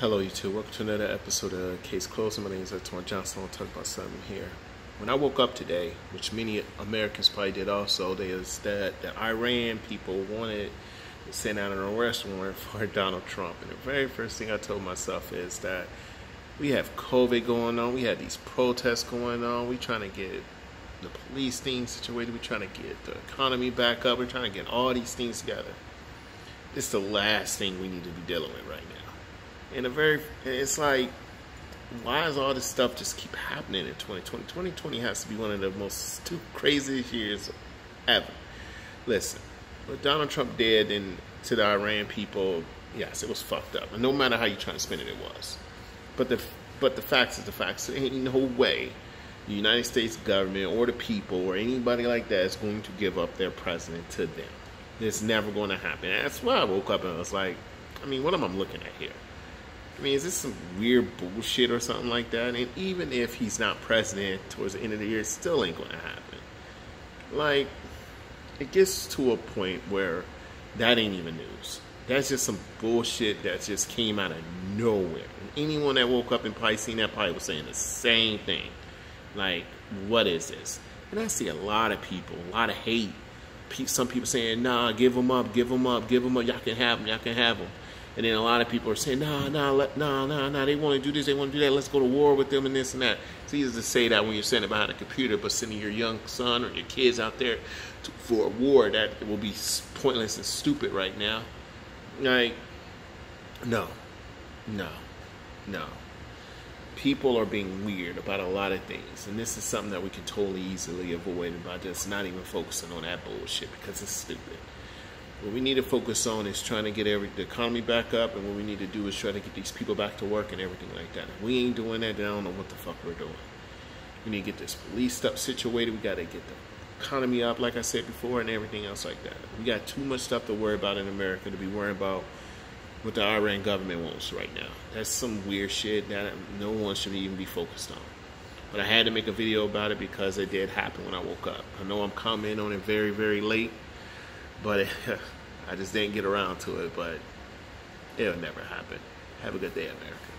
Hello, YouTube. Welcome to another episode of Case Closed. My name is Antoine Johnson. I'll talk about something here. When I woke up today, which many Americans probably did also, is that the Iran people wanted to send out an arrest warrant for Donald Trump. And the very first thing I told myself is that we have COVID going on. We have these protests going on. We're trying to get the police thing situated. We're trying to get the economy back up. We're trying to get all these things together. It's the last thing we need to be dealing with right now in a very it's like why does all this stuff just keep happening in 2020 2020 has to be one of the most stupid craziest years ever. Listen what donald trump did and to the iran people yes it was fucked up. And no matter how you try to spin it it was. But the but the facts is the facts. There ain't no way the united states government or the people or anybody like that is going to give up their president to them. It's never going to happen. That's why i woke up and i was like i mean what am i looking at here I mean, is this some weird bullshit or something like that? And even if he's not president towards the end of the year, it still ain't going to happen. Like, it gets to a point where that ain't even news. That's just some bullshit that just came out of nowhere. And anyone that woke up and probably seen that probably was saying the same thing. Like, what is this? And I see a lot of people, a lot of hate. Some people saying, nah, give them up, give them up, give them up. Y'all can have them, y'all can have them. And then a lot of people are saying, nah, nah, let, nah, nah, nah, they want to do this, they want to do that, let's go to war with them and this and that. It's easy to say that when you're sitting behind a computer, but sending your young son or your kids out there to, for a war that will be pointless and stupid right now. Like, no, no, no. People are being weird about a lot of things, and this is something that we can totally easily avoid by just not even focusing on that bullshit because it's stupid. What we need to focus on is trying to get every the economy back up, and what we need to do is try to get these people back to work and everything like that. If we ain't doing that, then I don't know what the fuck we're doing. We need to get this police stuff situated. We got to get the economy up, like I said before, and everything else like that. We got too much stuff to worry about in America to be worrying about what the Iran government wants right now. That's some weird shit that no one should even be focused on. But I had to make a video about it because it did happen when I woke up. I know I'm commenting on it very, very late but I just didn't get around to it. But it'll never happen. Have a good day, America.